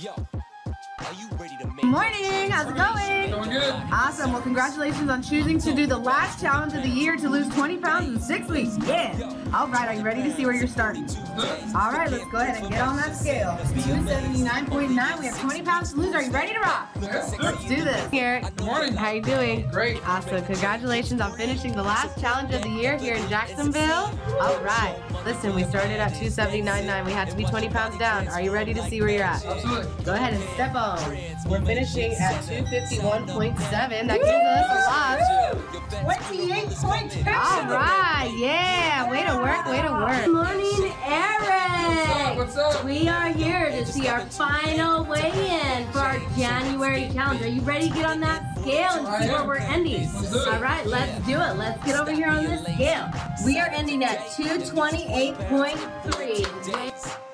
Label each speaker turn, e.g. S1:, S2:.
S1: Yo, are you ready to
S2: Good morning. How's it going?
S3: Going good.
S2: Awesome. Well, congratulations on choosing to do the last challenge of the year to lose 20 pounds in six weeks. Yeah. All right. Are you ready to see where you're starting? All right. Let's go ahead and get on that scale. 279.9. We have 20 pounds to lose. Are you ready to rock? Let's do this. Here.
S3: Good morning.
S2: How you doing?
S3: Great.
S2: Awesome. Congratulations on finishing the last challenge of the year here in Jacksonville. All right. Listen, we started at 279.9. We had to be 20 pounds down. Are you ready to see where you're at?
S3: Absolutely.
S2: Go ahead and step on. We're finishing at 251.7. That gives us a lot.
S4: 28.2.
S2: All right. Yeah. Way to work. Way to work.
S4: Good morning, Eric.
S3: What's up?
S4: We are here to see our final weigh-in for our January challenge. Are you ready to get on that scale and see where we're ending?
S3: Let's do.
S4: All right, let's do it. Let's get over here on this scale. We are ending at 228.3.